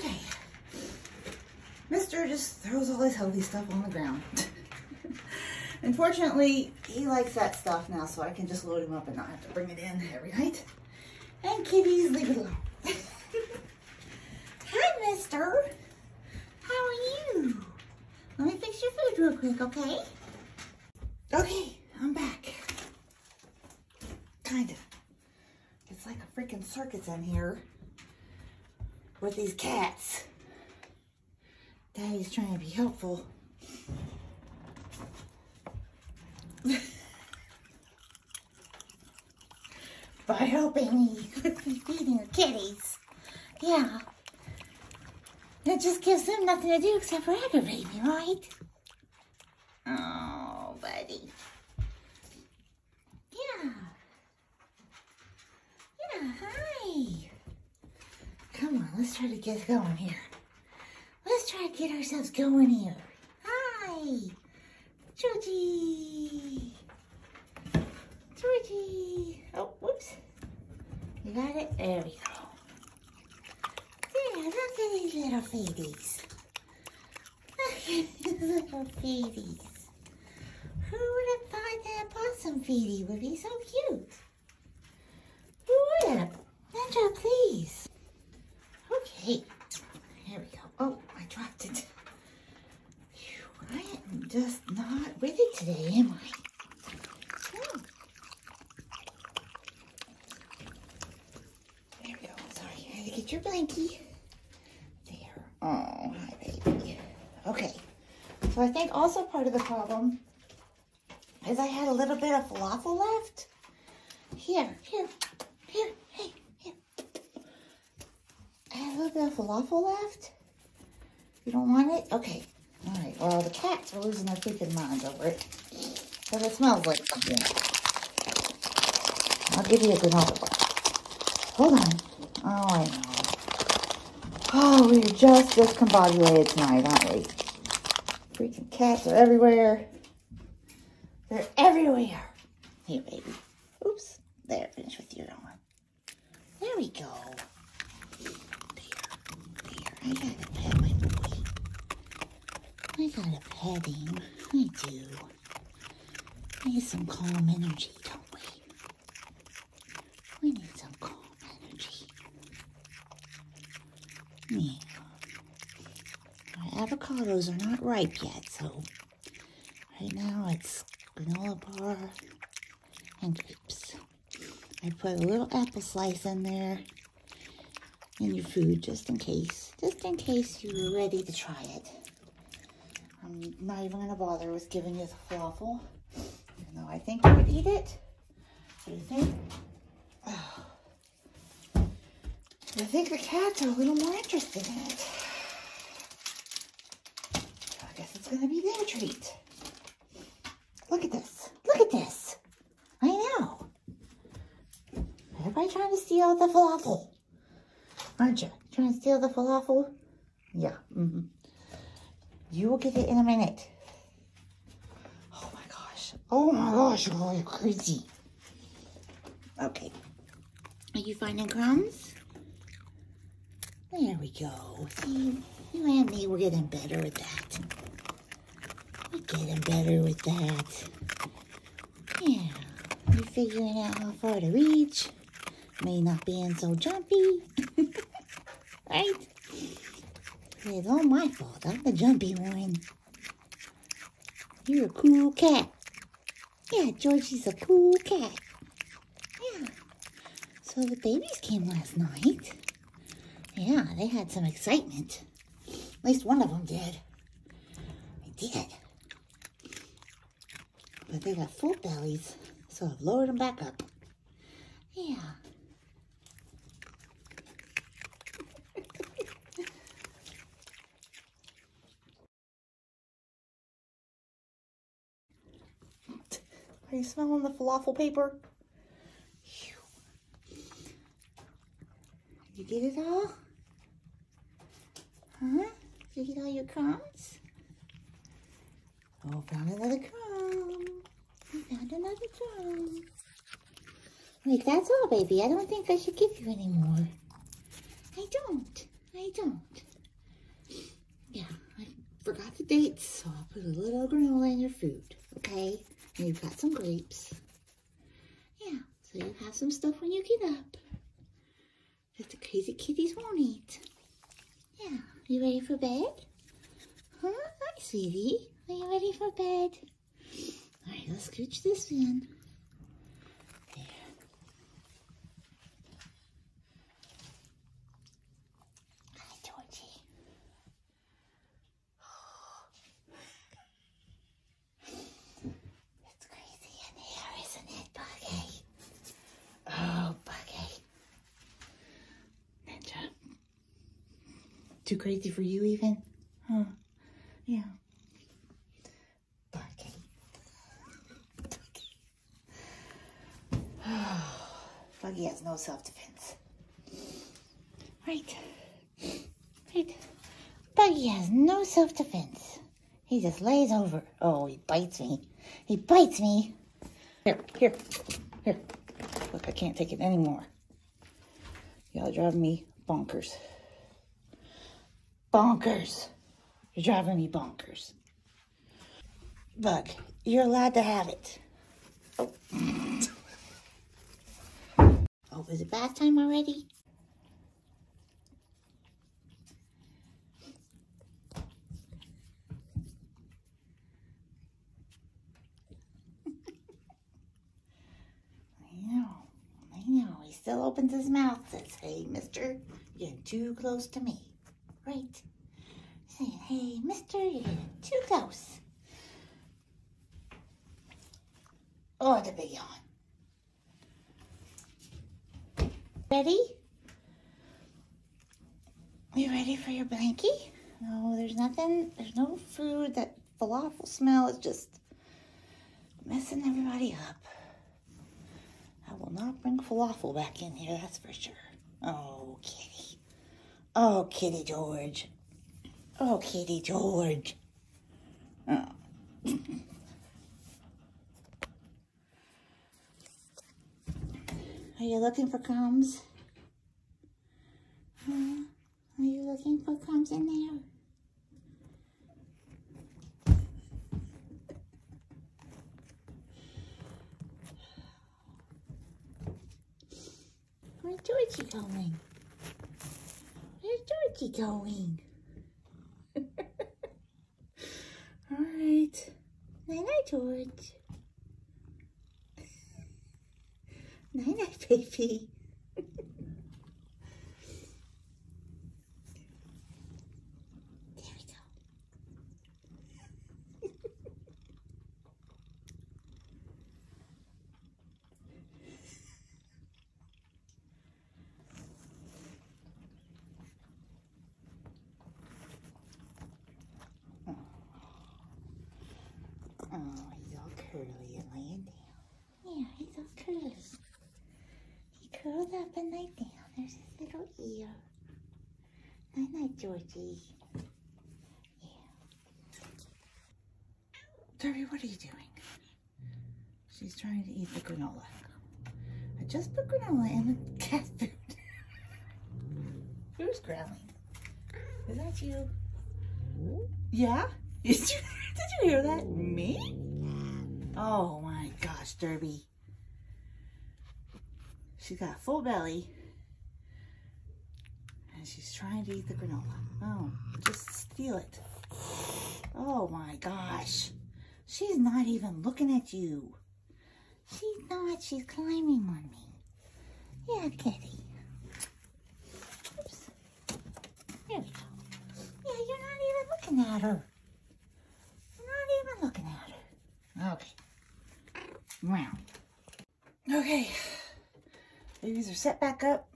Okay. Mister just throws all his healthy stuff on the ground. Unfortunately, he likes that stuff now, so I can just load him up and not have to bring it in every night. And kitties, leave it alone. Hi, mister. How are you? Let me fix your food real quick, okay? Okay, I'm back. Kinda. It's like a freaking circus in here with these cats. Daddy's trying to be helpful. By helping me feeding the kitties. Yeah. It just gives them nothing to do except for aggravate me, right? Oh, buddy. Yeah. Yeah, hi. Come on, let's try to get going here. Let's try to get ourselves going here. Hi. Georgie. Georgie. Oh, whoops. You got it? There we go. There, look at these little feeties. Look at these little feeties. Who would have thought that possum feedie would be so cute? Oh, I dropped it. Phew, I am just not with it today, am I? Oh. There we go. Sorry, I had to get your blankie. There. Oh, hi, baby. Okay. So I think also part of the problem is I had a little bit of falafel left. Here, here, here, hey, here. I have a little bit of falafel left. You don't want it? Okay. All right. Well, the cats are losing their freaking minds over it. But it smells like something. I'll give you a granola bar. Hold on. Oh, I know. Oh, we're just discombobulated tonight, aren't we? Freaking cats are everywhere. They're everywhere. Here, baby. Oops. There, finish with your one. There we go. There, there. I my boy. I gotta petting. him. I do. We need some calm energy, don't we? We need some calm energy. Yeah. Our avocados are not ripe yet, so right now it's granola bar and grapes. I put a little apple slice in there in your food just in case, just in case you were ready to try it. I'm not even gonna bother with giving you the falafel, even though I think you would eat it. What do you think? Oh. I think the cats are a little more interested in it. So I guess it's gonna be their treat. Look at this. Look at this. I know. Everybody trying to steal the falafel. Aren't you? Trying to steal the falafel? Yeah. Mm-hmm. You will get it in a minute. Oh my gosh. Oh my gosh, oh, you're crazy. Okay. Are you finding crumbs? There we go. See, you and me, we're getting better at that. We're getting better with that. Yeah. You're figuring out how far to reach. Me not being so jumpy. right? It's all my fault. I'm the jumpy one. You're a cool cat. Yeah, Georgie's a cool cat. Yeah. So the babies came last night. Yeah, they had some excitement. At least one of them did. They did. But they got full bellies, so I've lowered them back up. Yeah. Are you smelling the falafel paper? You get it all? Huh? Did you get all your crumbs? Oh, found another crumb. I found another crumb. Wait, that's all, baby. I don't think I should give you any more. I don't. I don't. Yeah, I forgot the dates, so I'll put a little granola in your food, okay? And you've got some grapes. Yeah, so you have some stuff when you get up that the crazy kitties won't eat. Yeah, you ready for bed? Huh? Hi, sweetie. Are you ready for bed? All right, let's scooch this in. There. Hi, Georgie. It's crazy in here, isn't it, Buggy? Oh, Buggy. Ninja. Too crazy for you, even? Huh? Yeah. Buggy. Buggy has no self-defense. Right. Right. Buggy has no self-defense. He just lays over. Oh, he bites me. He bites me. Here, here, here. Look, I can't take it anymore. Y'all driving me bonkers. Bonkers. You're driving me bonkers. Bug, you're allowed to have it. Oh. oh, is it bath time already? He still opens his mouth, says, hey, mister, you're too close to me. Right? Saying, hey, mister, you're too close. Oh, the big yawn. Ready? You ready for your blankie? No, there's nothing, there's no food. That falafel smell is just messing everybody up. I will not bring falafel back in here, that's for sure. Kitty. Oh, kitty George. Oh, kitty George. Oh. Are you looking for crumbs? Huh? Are you looking for crumbs in there? Where's Georgie going? Georgie going? All right. Night night, George. Night night, baby. there we go. Oh, he's all curly laying down. Yeah, he's all curly. He curled up and lay down. There's his little ear. Night night, Georgie. Yeah. Derby, what are you doing? She's trying to eat the granola. I just put granola in the cat food. Who's growling? Is that you? Yeah? Did you, did you hear that? Me? Oh my gosh, Derby. She's got a full belly. And she's trying to eat the granola. Oh, just steal it. Oh my gosh. She's not even looking at you. She's not. She's climbing on me. Yeah, kitty. Oops. There we go. Yeah, you're not even looking at her. You're not even looking at her. Okay. Round. Okay. Babies are set back up.